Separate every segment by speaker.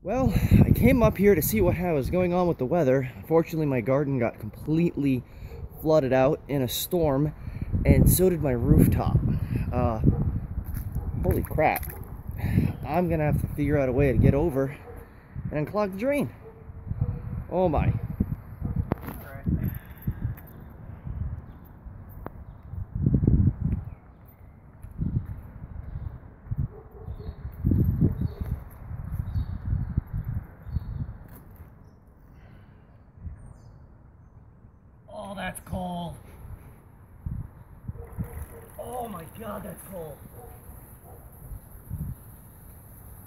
Speaker 1: Well, I came up here to see what was going on with the weather. Unfortunately, my garden got completely flooded out in a storm, and so did my rooftop. Uh, holy crap. I'm gonna have to figure out a way to get over and unclog the drain. Oh my. Oh, that's cold. Oh my god, that's cold.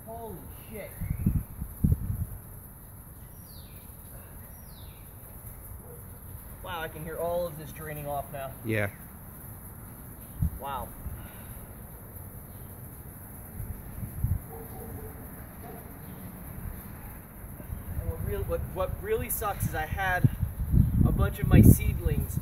Speaker 1: Holy shit. Wow, I can hear all of this draining off now.
Speaker 2: Yeah.
Speaker 1: Wow. And what, real, what, what really sucks is I had bunch of my seedlings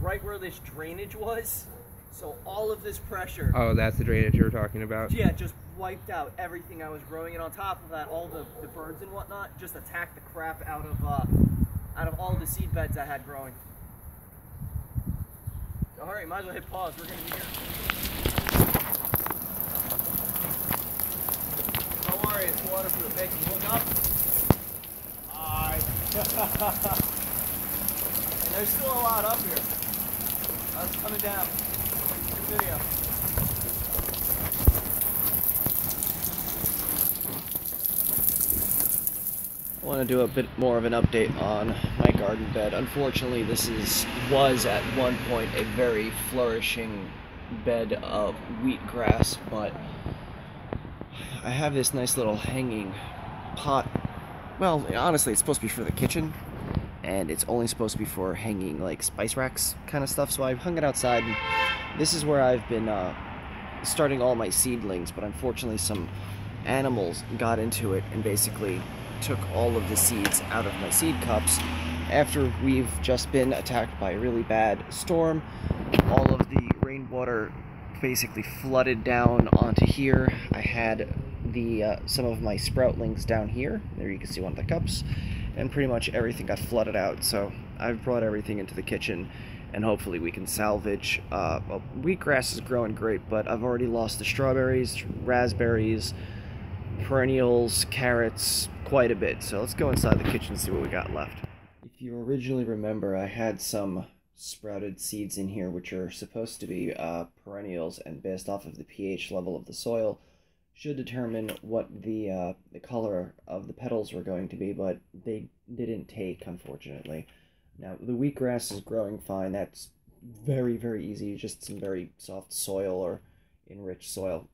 Speaker 1: right where this drainage was. So all of this pressure,
Speaker 2: Oh, that's the drainage you were talking about?
Speaker 1: yeah, just wiped out everything I was growing. And on top of that, all the, the birds and whatnot just attacked the crap out of uh, out of all the seed beds I had growing. All right, might as well hit pause. We're gonna be here. Don't worry, it's waterproof. Can you look up? Alright. and there's still a lot up here. That's coming down. Video. I want to do a bit more of an update on my garden bed. Unfortunately, this is was at one point a very flourishing bed of wheatgrass, but I have this nice little hanging pot. Well, honestly, it's supposed to be for the kitchen, and it's only supposed to be for hanging like spice racks kind of stuff. So I hung it outside. This is where I've been uh, starting all my seedlings, but unfortunately, some animals got into it and basically took all of the seeds out of my seed cups after we've just been attacked by a really bad storm. All of the rainwater basically flooded down onto here. I had the uh, some of my sproutlings down here. There you can see one of the cups, and pretty much everything got flooded out. So I've brought everything into the kitchen, and hopefully we can salvage. Uh, well, wheatgrass is growing great, but I've already lost the strawberries, raspberries, perennials, carrots, quite a bit. So let's go inside the kitchen and see what we got left. If you originally remember, I had some sprouted seeds in here, which are supposed to be uh, perennials, and based off of the pH level of the soil, should determine what the uh, the color of the petals were going to be, but they didn't take, unfortunately. Now the wheatgrass is growing fine. That's very very easy. Just some very soft soil or enriched soil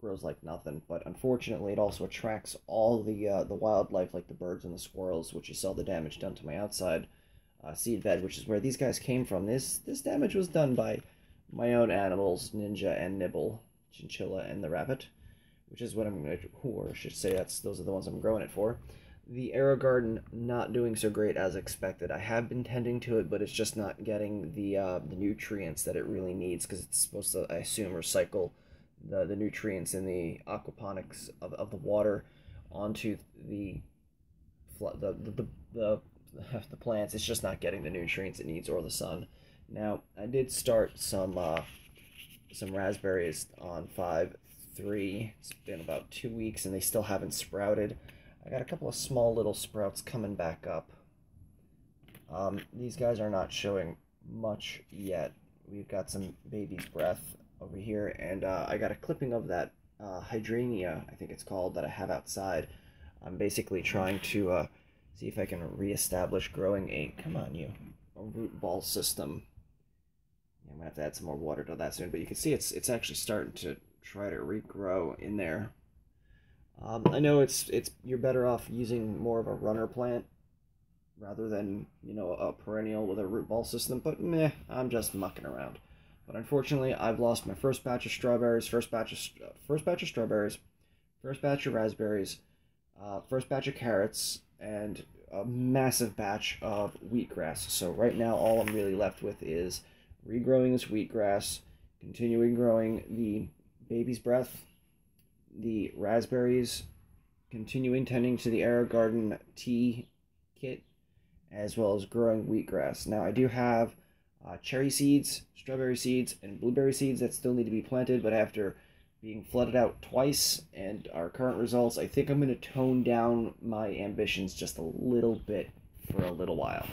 Speaker 1: grows like nothing. But unfortunately, it also attracts all the uh, the wildlife, like the birds and the squirrels, which you saw the damage done to my outside uh, seed bed, which is where these guys came from. This this damage was done by my own animals, Ninja and Nibble, Chinchilla and the rabbit, which is what I'm going to, or I should say that's those are the ones I'm growing it for. The AeroGarden not doing so great as expected. I have been tending to it, but it's just not getting the uh, the nutrients that it really needs because it's supposed to, I assume, recycle the, the nutrients in the aquaponics of, of the water onto the the the, the, the plants. It's just not getting the nutrients it needs or the sun. Now I did start some uh, some raspberries on five three. It's been about two weeks and they still haven't sprouted. I got a couple of small little sprouts coming back up. Um, these guys are not showing much yet. We've got some baby's breath over here, and uh, I got a clipping of that uh, hydrangea, I think it's called, that I have outside. I'm basically trying to uh, see if I can reestablish growing a, come on you, a root ball system. I'm gonna have to add some more water to that soon, but you can see it's it's actually starting to try to regrow in there. Um, I know it's it's you're better off using more of a runner plant rather than you know a perennial with a root ball system, but meh, I'm just mucking around. But unfortunately, I've lost my first batch of strawberries, first batch of first batch of strawberries, first batch of raspberries, uh, first batch of carrots, and a massive batch of wheatgrass. So right now, all I'm really left with is regrowing this wheatgrass, continuing growing the baby's breath, the raspberries, continuing tending to the AeroGarden tea kit as well as growing wheatgrass. Now I do have uh, cherry seeds, strawberry seeds, and blueberry seeds that still need to be planted, but after being flooded out twice and our current results, I think I'm going to tone down my ambitions just a little bit for a little while.